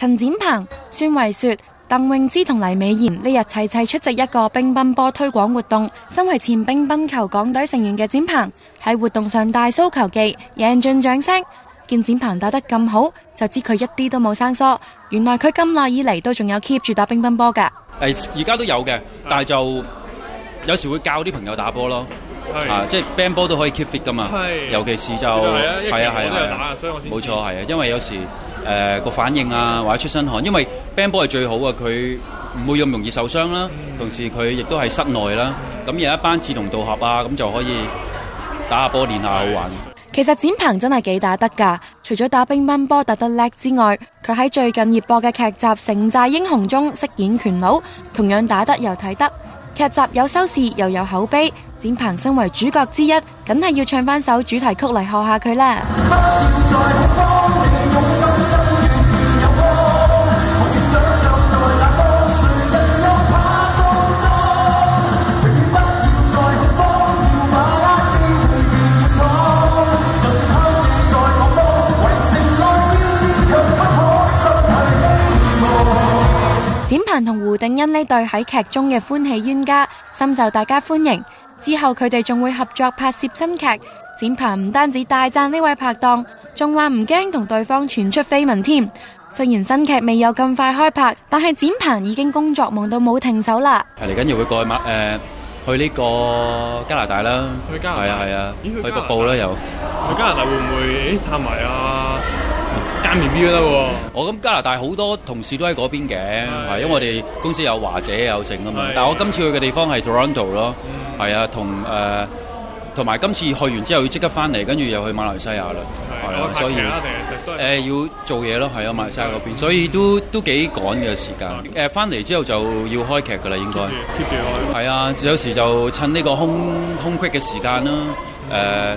陳展鵬、孫慧雪、鄧詠芝同黎美賢呢日齊齊出席一個乒乓波推廣活動。身為前乒乓球港隊成員嘅展鵬喺活動上大 show 球技，贏盡掌聲。見展鵬打得咁好，就知佢一啲都冇生疏。原來佢咁耐以嚟都仲有 keep 住打乒乓波㗎。誒而家都有嘅，但係就有時會教啲朋友打波咯。啊，即係 band 波都可以 keep fit 噶嘛。尤其是就係啊係啊係啊，冇錯係啊，因為有時誒個反應啊或者出身汗，因為 band 波係最好啊，佢唔會咁容易受傷啦，同時佢亦都係室內啦。咁有一班志同道合啊，咁就可以打下波練下好玩。其實展鵬真係幾打得㗎，除咗打乒乓波打得叻之外，佢喺最近熱播嘅劇集《城寨英雄》中飾演拳佬，同樣打得又睇得。劇集有收視又有口碑，展鵬身為主角之一，梗係要唱返首主題曲嚟學下佢啦。展鹏同胡定欣呢對喺劇中嘅歡喜冤家，深受大家歡迎。之後佢哋仲會合作拍攝新劇。展鹏唔單止大讚呢位拍檔，仲話唔驚同對方傳出緋聞添。雖然新劇未有咁快開拍，但係展鹏已經工作忙到冇停手啦。係嚟緊要會過去馬誒去呢個加拿大啦，去加拿大係啊係啊，去去瀑布啦又。去加拿大會唔會誒探埋啊間 B B 都得喎？我咁加拿大好多同事都喺嗰邊嘅，係因為我哋公司有華姐有成啊嘛。但係我今次去嘅地方係 Toronto 咯，係啊，同誒同埋今次去完之後要即刻翻嚟，跟住又去馬來西亞啦，係啊，所以誒要做嘢咯，係啊，馬來西亞嗰邊，所以都都幾趕嘅時間。誒翻嚟之後就要開劇㗎啦，應該。keep 住開。係啊，有時就趁呢個空空隙嘅時間啦，誒、